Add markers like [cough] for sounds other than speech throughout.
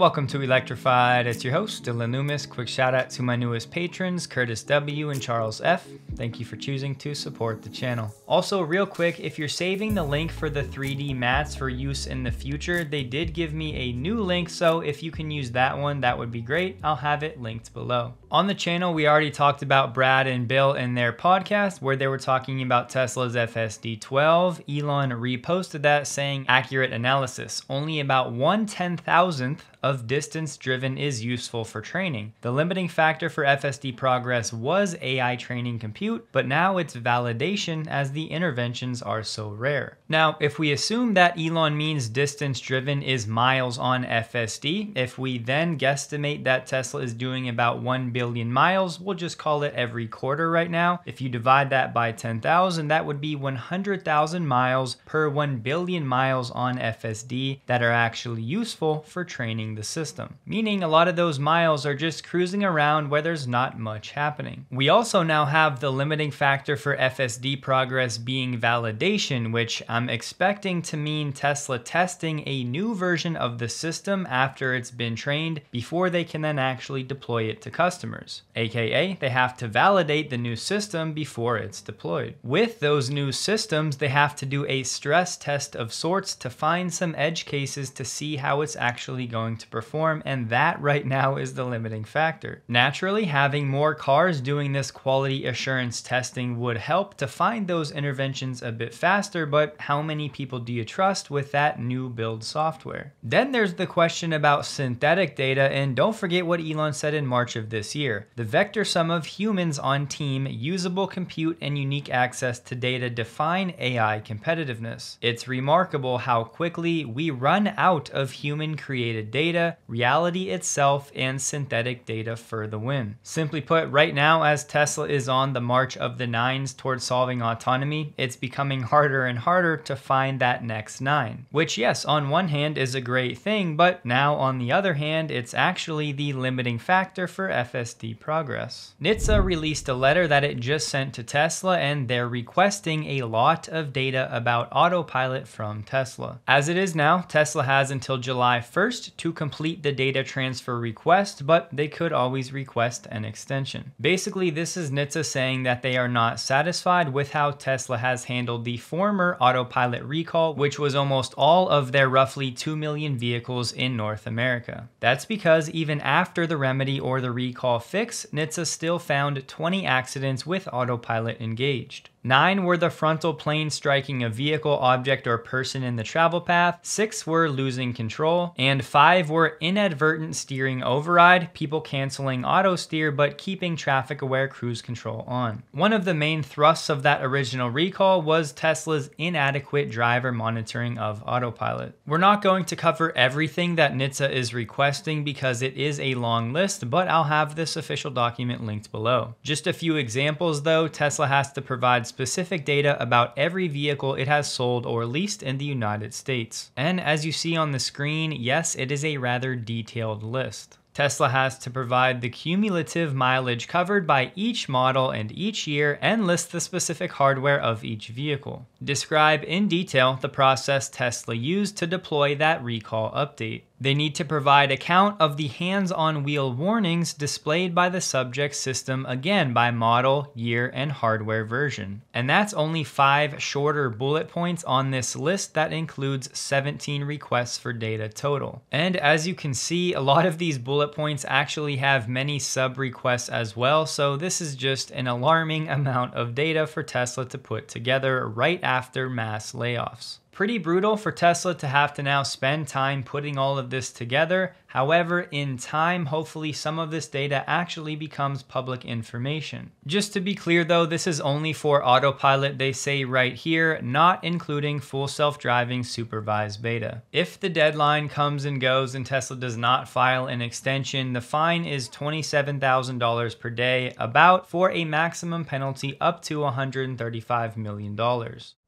Welcome to Electrified. It's your host, Dillon Loomis. Quick shout out to my newest patrons, Curtis W. and Charles F. Thank you for choosing to support the channel. Also, real quick, if you're saving the link for the 3D mats for use in the future, they did give me a new link, so if you can use that one, that would be great. I'll have it linked below. On the channel, we already talked about Brad and Bill in their podcast where they were talking about Tesla's FSD 12. Elon reposted that saying accurate analysis. Only about one ten thousandth of distance driven is useful for training. The limiting factor for FSD progress was AI training compute, but now it's validation as the interventions are so rare. Now, if we assume that Elon means distance driven is miles on FSD, if we then guesstimate that Tesla is doing about 1 billion miles, we'll just call it every quarter right now. If you divide that by 10,000, that would be 100,000 miles per 1 billion miles on FSD that are actually useful for training the system, meaning a lot of those miles are just cruising around where there's not much happening. We also now have the limiting factor for FSD progress being validation, which I'm expecting to mean Tesla testing a new version of the system after it's been trained before they can then actually deploy it to customers. AKA, they have to validate the new system before it's deployed. With those new systems, they have to do a stress test of sorts to find some edge cases to see how it's actually going to perform, and that right now is the limiting factor. Naturally, having more cars doing this quality assurance testing would help to find those interventions a bit faster, but how many people do you trust with that new build software? Then there's the question about synthetic data, and don't forget what Elon said in March of this year. The vector sum of humans on team, usable compute, and unique access to data define AI competitiveness. It's remarkable how quickly we run out of human created data reality itself, and synthetic data for the win. Simply put, right now, as Tesla is on the march of the nines towards solving autonomy, it's becoming harder and harder to find that next nine. Which, yes, on one hand is a great thing, but now on the other hand, it's actually the limiting factor for FSD progress. NHTSA released a letter that it just sent to Tesla, and they're requesting a lot of data about autopilot from Tesla. As it is now, Tesla has until July 1st to complete the data transfer request, but they could always request an extension. Basically, this is NHTSA saying that they are not satisfied with how Tesla has handled the former autopilot recall, which was almost all of their roughly 2 million vehicles in North America. That's because even after the remedy or the recall fix, NHTSA still found 20 accidents with autopilot engaged. Nine were the frontal plane striking a vehicle, object, or person in the travel path. Six were losing control. And five were inadvertent steering override, people canceling auto steer but keeping traffic aware cruise control on. One of the main thrusts of that original recall was Tesla's inadequate driver monitoring of autopilot. We're not going to cover everything that NHTSA is requesting because it is a long list, but I'll have this official document linked below. Just a few examples though, Tesla has to provide specific data about every vehicle it has sold or leased in the United States. And as you see on the screen, yes, it is a rather detailed list. Tesla has to provide the cumulative mileage covered by each model and each year and list the specific hardware of each vehicle. Describe in detail the process Tesla used to deploy that recall update. They need to provide account of the hands-on wheel warnings displayed by the subject system again by model, year, and hardware version. And that's only five shorter bullet points on this list that includes 17 requests for data total. And as you can see, a lot of these bullet points actually have many sub requests as well, so this is just an alarming amount of data for Tesla to put together right after mass layoffs. Pretty brutal for Tesla to have to now spend time putting all of this together. However, in time, hopefully some of this data actually becomes public information. Just to be clear though, this is only for autopilot, they say right here, not including full self-driving supervised beta. If the deadline comes and goes and Tesla does not file an extension, the fine is $27,000 per day, about for a maximum penalty up to $135 million.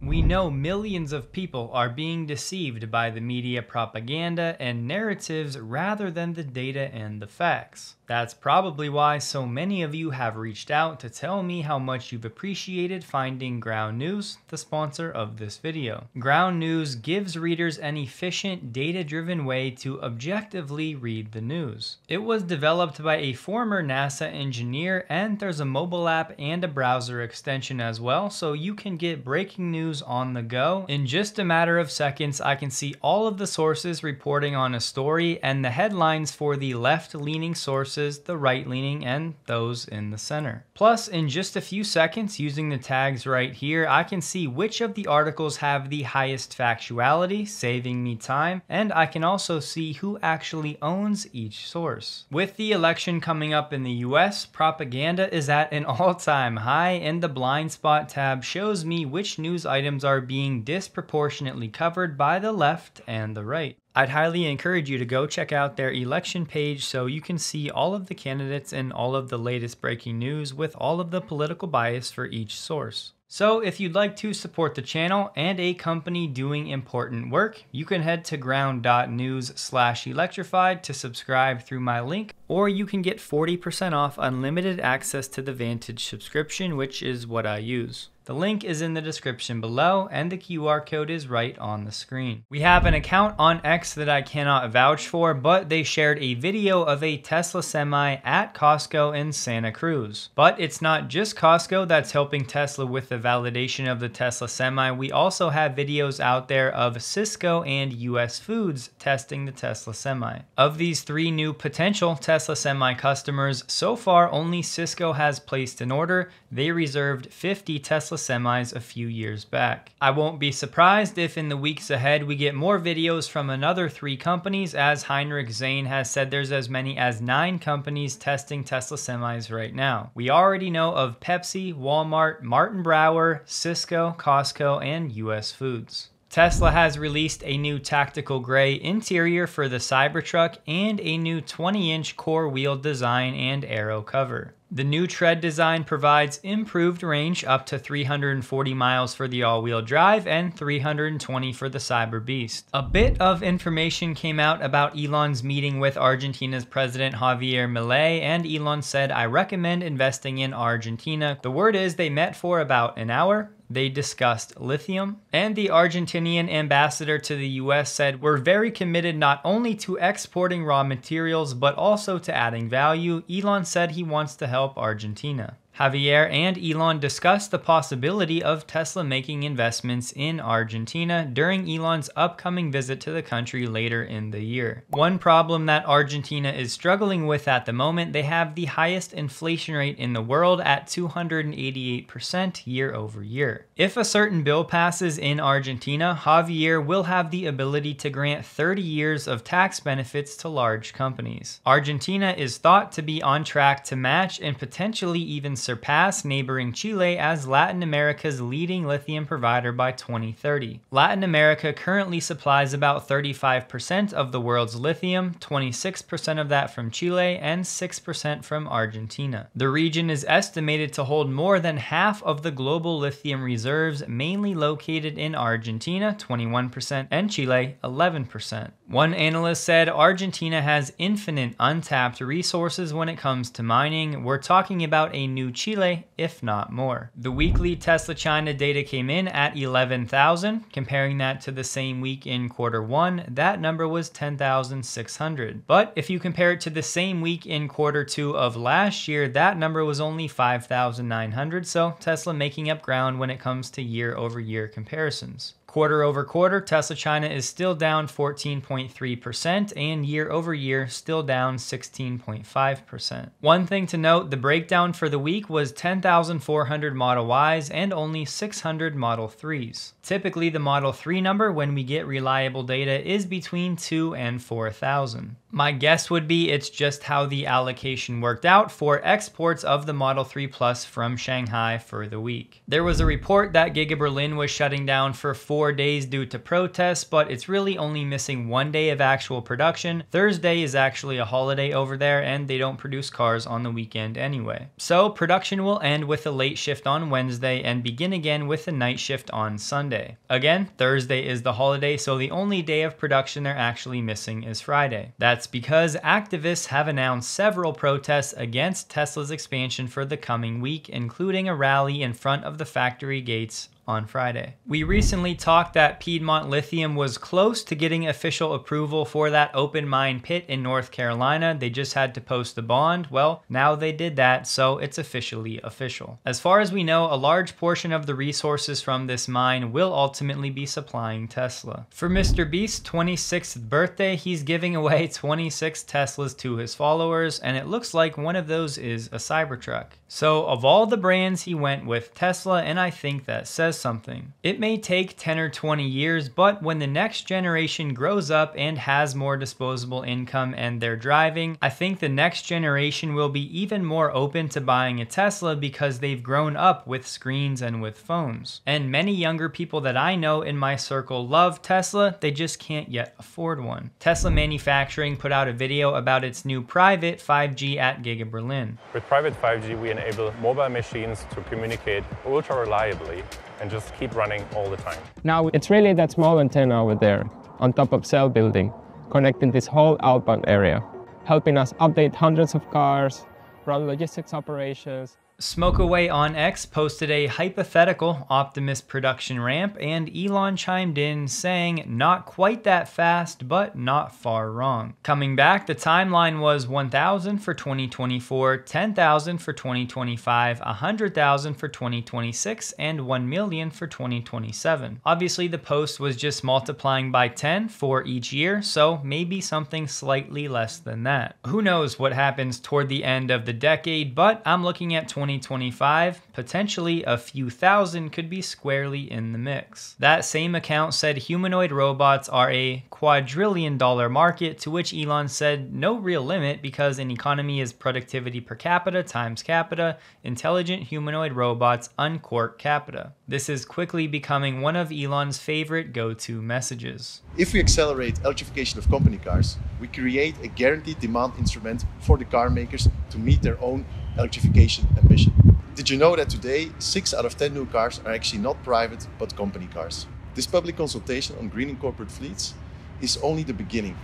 We know millions of people are being deceived by the media propaganda and narratives rather than the data and the facts. That's probably why so many of you have reached out to tell me how much you've appreciated finding Ground News, the sponsor of this video. Ground News gives readers an efficient, data-driven way to objectively read the news. It was developed by a former NASA engineer and there's a mobile app and a browser extension as well, so you can get breaking news on the go. In just a matter of seconds, I can see all of the sources reporting on a story and the headlines for the left-leaning sources the right leaning, and those in the center. Plus, in just a few seconds, using the tags right here, I can see which of the articles have the highest factuality, saving me time, and I can also see who actually owns each source. With the election coming up in the US, propaganda is at an all-time high, and the blind spot tab shows me which news items are being disproportionately covered by the left and the right. I'd highly encourage you to go check out their election page so you can see all of the candidates and all of the latest breaking news with all of the political bias for each source. So if you'd like to support the channel and a company doing important work, you can head to ground.news slash electrified to subscribe through my link, or you can get 40% off unlimited access to the Vantage subscription, which is what I use. The link is in the description below and the QR code is right on the screen. We have an account on X that I cannot vouch for, but they shared a video of a Tesla Semi at Costco in Santa Cruz. But it's not just Costco that's helping Tesla with the validation of the Tesla Semi. We also have videos out there of Sysco and US Foods testing the Tesla Semi. Of these three new potential Tesla Semi customers, so far only Sysco has placed an order. They reserved 50 Tesla semis a few years back. I won't be surprised if in the weeks ahead we get more videos from another three companies as Heinrich Zane has said there's as many as nine companies testing Tesla semis right now. We already know of Pepsi, Walmart, Martin Brower, Sysco, Costco, and US Foods. Tesla has released a new tactical gray interior for the Cybertruck and a new 20-inch core wheel design and aero cover. The new tread design provides improved range up to 340 miles for the all-wheel drive and 320 for the Cyber Beast. A bit of information came out about Elon's meeting with Argentina's President Javier Milei and Elon said, I recommend investing in Argentina. The word is they met for about an hour they discussed lithium, and the Argentinian ambassador to the US said, We're very committed not only to exporting raw materials, but also to adding value. Elon said he wants to help Argentina. Javier and Elon discussed the possibility of Tesla making investments in Argentina during Elon's upcoming visit to the country later in the year. One problem that Argentina is struggling with at the moment, they have the highest inflation rate in the world at 288% year over year. If a certain bill passes in Argentina, Javier will have the ability to grant 30 years of tax benefits to large companies. Argentina is thought to be on track to match and potentially even surpass neighboring Chile as Latin America's leading lithium provider by 2030. Latin America currently supplies about 35% of the world's lithium, 26% of that from Chile, and 6% from Argentina. The region is estimated to hold more than half of the global lithium reserves, mainly located in Argentina, 21%, and Chile, 11%. One analyst said Argentina has infinite untapped resources when it comes to mining. We're talking about a new Chile, if not more. The weekly Tesla China data came in at 11,000. Comparing that to the same week in quarter one, that number was 10,600. But if you compare it to the same week in quarter two of last year, that number was only 5,900. So Tesla making up ground when it comes to year over year comparisons. Quarter over quarter, Tesla China is still down 14.3% and year over year still down 16.5%. One thing to note, the breakdown for the week was 10,400 Model Ys and only 600 Model 3s. Typically the Model 3 number when we get reliable data is between 2 and 4,000. My guess would be it's just how the allocation worked out for exports of the Model 3 Plus from Shanghai for the week. There was a report that Giga Berlin was shutting down for four days due to protests, but it's really only missing one day of actual production. Thursday is actually a holiday over there, and they don't produce cars on the weekend anyway. So production will end with a late shift on Wednesday and begin again with a night shift on Sunday. Again, Thursday is the holiday, so the only day of production they're actually missing is Friday. That's because activists have announced several protests against Tesla's expansion for the coming week, including a rally in front of the factory gates on Friday. We recently talked that Piedmont Lithium was close to getting official approval for that open mine pit in North Carolina. They just had to post the bond. Well, now they did that, so it's officially official. As far as we know, a large portion of the resources from this mine will ultimately be supplying Tesla. For Mr. Beast's 26th birthday, he's giving away [laughs] 26 Teslas to his followers, and it looks like one of those is a Cybertruck. So, of all the brands, he went with Tesla, and I think that says something. It may take 10 or 20 years, but when the next generation grows up and has more disposable income and they're driving, I think the next generation will be even more open to buying a Tesla because they've grown up with screens and with phones. And many younger people that I know in my circle love Tesla, they just can't yet afford one. Tesla Manufacturing put out a video about its new private 5G at Giga Berlin. With private 5G, we enable mobile machines to communicate ultra reliably and just keep running all the time. Now it's really that small antenna over there on top of cell building, connecting this whole outbound area, helping us update hundreds of cars, run logistics operations, Smokaway on X posted a hypothetical Optimus production ramp, and Elon chimed in saying, Not quite that fast, but not far wrong. Coming back, the timeline was 1,000 for 2024, 10,000 for 2025, 100,000 for 2026, and 1 million for 2027. Obviously, the post was just multiplying by 10 for each year, so maybe something slightly less than that. Who knows what happens toward the end of the decade, but I'm looking at 20. 2025, potentially a few thousand could be squarely in the mix. That same account said humanoid robots are a quadrillion dollar market, to which Elon said no real limit because an economy is productivity per capita times capita, intelligent humanoid robots uncork capita. This is quickly becoming one of Elon's favorite go to messages. If we accelerate electrification of company cars, we create a guaranteed demand instrument for the car makers to meet their own electrification ambition. Did you know that today 6 out of 10 new cars are actually not private but company cars? This public consultation on greening corporate fleets is only the beginning.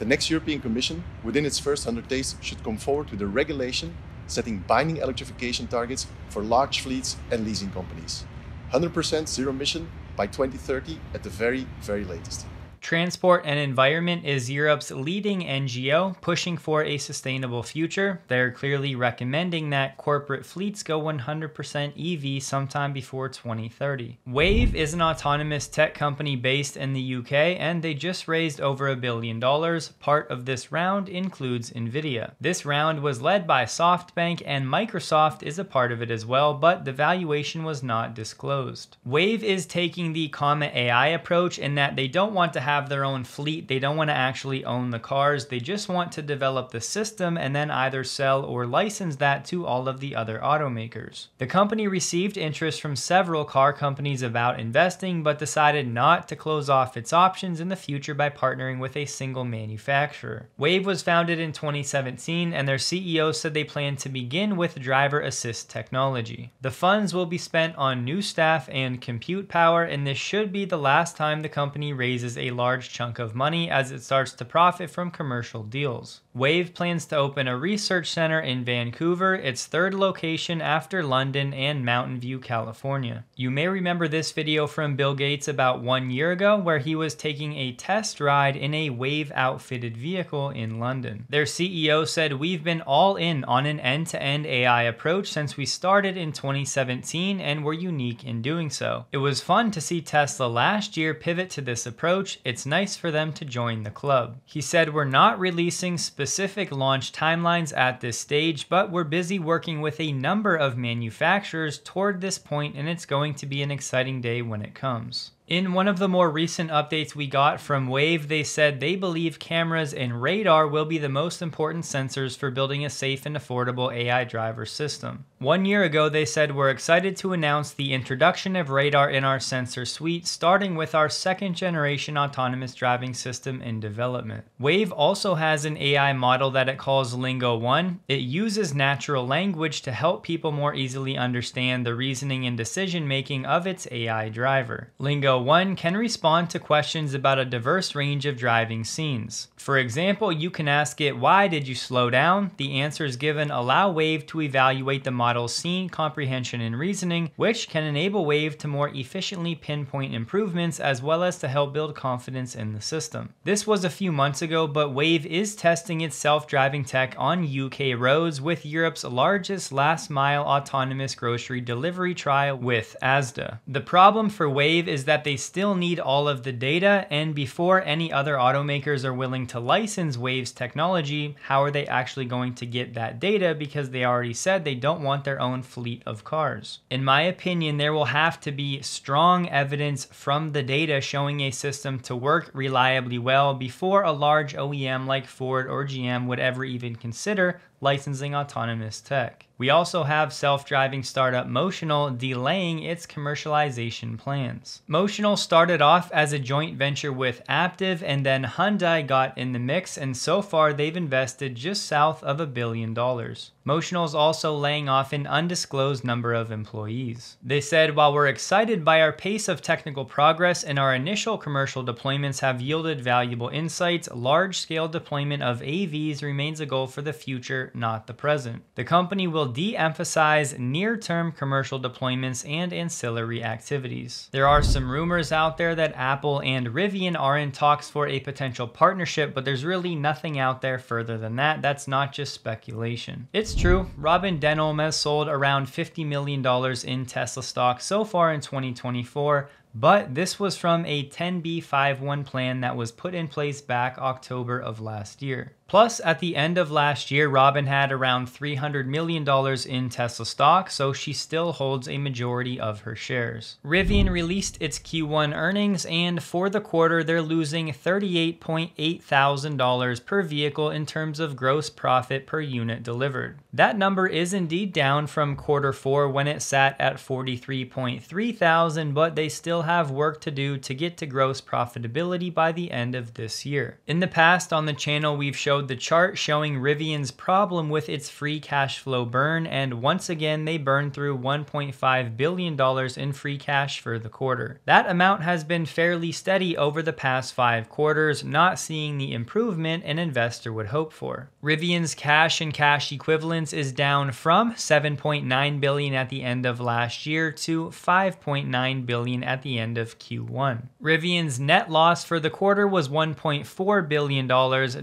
The next European Commission, within its first 100 days, should come forward with a regulation setting binding electrification targets for large fleets and leasing companies. 100% zero emission by 2030 at the very, very latest. Transport and Environment is Europe's leading NGO pushing for a sustainable future. They're clearly recommending that corporate fleets go 100% EV sometime before 2030. Wayve is an autonomous tech company based in the UK and they just raised over a billion dollars. Part of this round includes Nvidia. This round was led by SoftBank and Microsoft is a part of it as well, but the valuation was not disclosed. Wayve is taking the Comet AI approach in that they don't want to have have their own fleet. They don't want to actually own the cars. They just want to develop the system and then either sell or license that to all of the other automakers. The company received interest from several car companies about investing, but decided not to close off its options in the future by partnering with a single manufacturer. Wayve was founded in 2017, and their CEO said they plan to begin with driver assist technology. The funds will be spent on new staff and compute power, and this should be the last time the company raises a large large chunk of money as it starts to profit from commercial deals. Wayve plans to open a research center in Vancouver, its third location after London and Mountain View, California. You may remember this video from Bill Gates about one year ago where he was taking a test ride in a Wayve outfitted vehicle in London. Their CEO said, We've been all in on an end to end AI approach since we started in 2017 and were unique in doing so. It was fun to see Tesla last year pivot to this approach. It's nice for them to join the club. He said, We're not releasing specific launch timelines at this stage, but we're busy working with a number of manufacturers toward this point and it's going to be an exciting day when it comes. In one of the more recent updates we got from Wayve, they said they believe cameras and radar will be the most important sensors for building a safe and affordable AI driver system. One year ago, they said we're excited to announce the introduction of radar in our sensor suite, starting with our second generation autonomous driving system in development. Wayve also has an AI model that it calls Lingo 1. It uses natural language to help people more easily understand the reasoning and decision making of its AI driver. Lingo 1 can respond to questions about a diverse range of driving scenes. For example, you can ask it, why did you slow down? The answers given allow Wayve to evaluate the model's scene comprehension and reasoning, which can enable Wayve to more efficiently pinpoint improvements as well as to help build confidence in the system. This was a few months ago, but Wayve is testing its self-driving tech on UK roads with Europe's largest last mile autonomous grocery delivery trial with Asda. The problem for Wayve is that they still need all of the data, and before any other automakers are willing to license Wayve's technology, how are they actually going to get that data because they already said they don't want their own fleet of cars? In my opinion, there will have to be strong evidence from the data showing a system to work reliably well before a large OEM like Ford or GM would ever even consider licensing autonomous tech. We also have self-driving startup Motional delaying its commercialization plans. Motional started off as a joint venture with Aptiv and then Hyundai got in the mix and so far they've invested just south of a billion dollars. Motional is also laying off an undisclosed number of employees. They said, while we're excited by our pace of technical progress and our initial commercial deployments have yielded valuable insights, large-scale deployment of AVs remains a goal for the future, not the present. The company will de-emphasize near-term commercial deployments and ancillary activities. There are some rumors out there that Apple and Rivian are in talks for a potential partnership, but there's really nothing out there further than that. That's not just speculation. It's true, Robyn Denholm has sold around $50 million in Tesla stock so far in 2024, but this was from a 10b5-1 plan that was put in place back October of last year. Plus, at the end of last year, Robyn had around $300 million in Tesla stock, so she still holds a majority of her shares. Rivian released its Q1 earnings, and for the quarter, they're losing $38.8 thousand per vehicle in terms of gross profit per unit delivered. That number is indeed down from quarter four when it sat at 43.3 thousand, but they still have work to do to get to gross profitability by the end of this year. In the past on the channel, we've showed the chart showing Rivian's problem with its free cash flow burn, and once again, they burned through $1.5 billion in free cash for the quarter. That amount has been fairly steady over the past five quarters, not seeing the improvement an investor would hope for. Rivian's cash and cash equivalents is down from 7.9 billion at the end of last year to 5.9 billion at the end of Q1. Rivian's net loss for the quarter was $1.4 billion,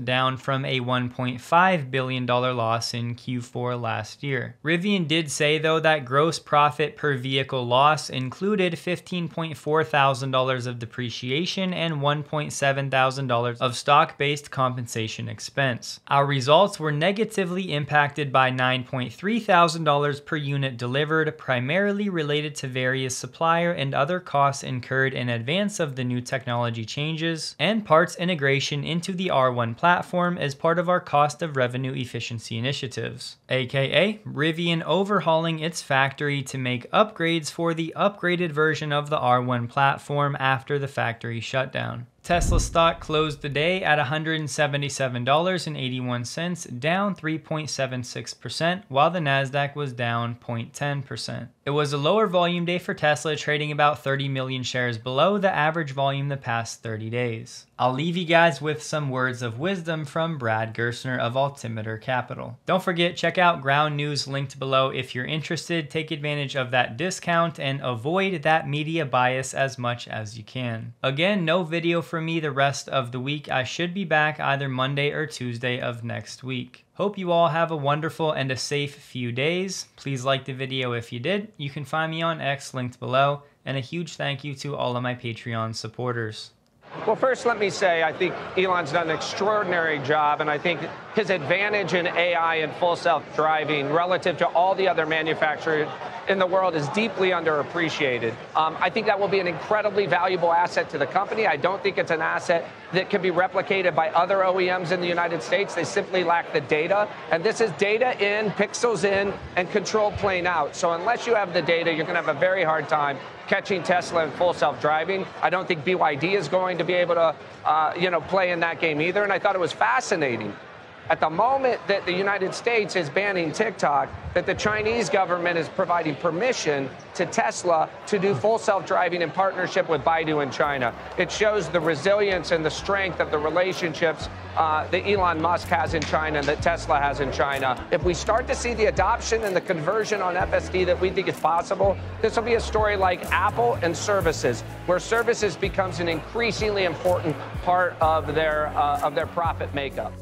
down from a $1.5 billion loss in Q4 last year. Rivian did say though that gross profit per vehicle loss included $15.4 thousand of depreciation and $1.7 thousand of stock-based compensation expense. Our results were negatively impacted by $9.3 thousand per unit delivered, primarily related to various supplier and other costs incurred in advance of the new technology changes, and parts integration into the R1 platform as part of our cost of revenue efficiency initiatives, aka Rivian overhauling its factory to make upgrades for the upgraded version of the R1 platform after the factory shutdown. Tesla stock closed the day at $177.81, down 3.76%, while the Nasdaq was down 0.10%. It was a lower volume day for Tesla, trading about 30 million shares below the average volume the past 30 days. I'll leave you guys with some words of wisdom from Brad Gerstner of Altimeter Capital. Don't forget, check out Ground News linked below if you're interested. Take advantage of that discount and avoid that media bias as much as you can. Again, no video for me the rest of the week. I should be back either Monday or Tuesday of next week. Hope you all have a wonderful and a safe few days. Please like the video if you did. You can find me on X linked below. And a huge thank you to all of my Patreon supporters. Well, first, let me say I think Elon's done an extraordinary job, and I think his advantage in AI and full self driving relative to all the other manufacturers in the world is deeply underappreciated. Um, I think that will be an incredibly valuable asset to the company. I don't think it's an asset that can be replicated by other OEMs in the United States. They simply lack the data. And this is data in, pixels in, and control plane out. So unless you have the data, you're going to have a very hard time catching Tesla in full self-driving. I don't think BYD is going to be able to, uh, you know, play in that game either. And I thought it was fascinating at the moment that the United States is banning TikTok, that the Chinese government is providing permission to Tesla to do full self driving in partnership with Baidu in China. It shows the resilience and the strength of the relationships uh, that Elon Musk has in China and that Tesla has in China. If we start to see the adoption and the conversion on FSD that we think is possible, this will be a story like Apple and services, where services becomes an increasingly important part of their, uh, of their profit makeup.